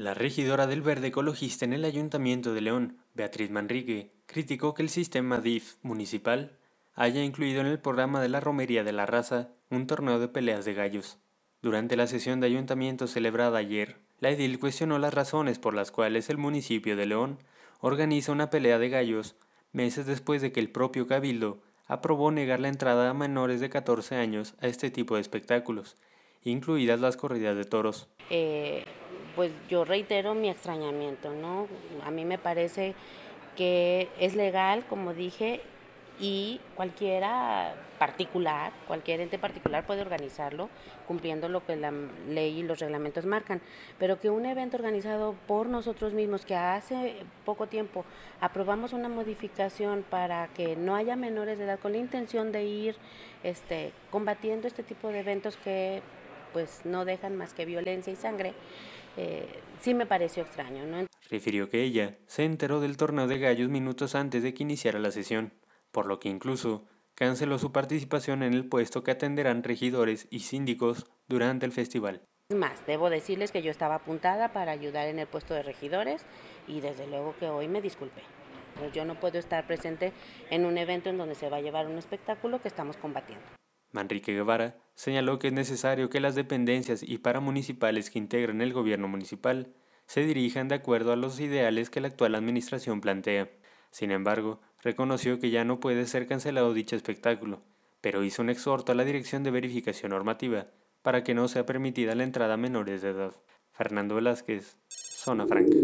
La regidora del Verde Ecologista en el Ayuntamiento de León, Beatriz Manrique, criticó que el sistema DIF municipal haya incluido en el programa de la Romería de la Raza un torneo de peleas de gallos. Durante la sesión de ayuntamiento celebrada ayer, la edil cuestionó las razones por las cuales el municipio de León organiza una pelea de gallos meses después de que el propio Cabildo aprobó negar la entrada a menores de 14 años a este tipo de espectáculos, incluidas las corridas de toros. Eh, pues yo reitero mi extrañamiento, ¿no? A mí me parece que es legal, como dije, y cualquiera particular, cualquier ente particular puede organizarlo cumpliendo lo que la ley y los reglamentos marcan, pero que un evento organizado por nosotros mismos, que hace poco tiempo aprobamos una modificación para que no haya menores de edad con la intención de ir este, combatiendo este tipo de eventos que pues no dejan más que violencia y sangre, eh, sí me pareció extraño. ¿no? Refirió que ella se enteró del torneo de gallos minutos antes de que iniciara la sesión, por lo que incluso canceló su participación en el puesto que atenderán regidores y síndicos durante el festival. Más, debo decirles que yo estaba apuntada para ayudar en el puesto de regidores y desde luego que hoy me disculpe. Pero yo no puedo estar presente en un evento en donde se va a llevar un espectáculo que estamos combatiendo. Manrique Guevara señaló que es necesario que las dependencias y paramunicipales que integran el gobierno municipal se dirijan de acuerdo a los ideales que la actual administración plantea. Sin embargo, reconoció que ya no puede ser cancelado dicho espectáculo, pero hizo un exhorto a la Dirección de Verificación Normativa para que no sea permitida la entrada a menores de edad. Fernando Velázquez, Zona Franca.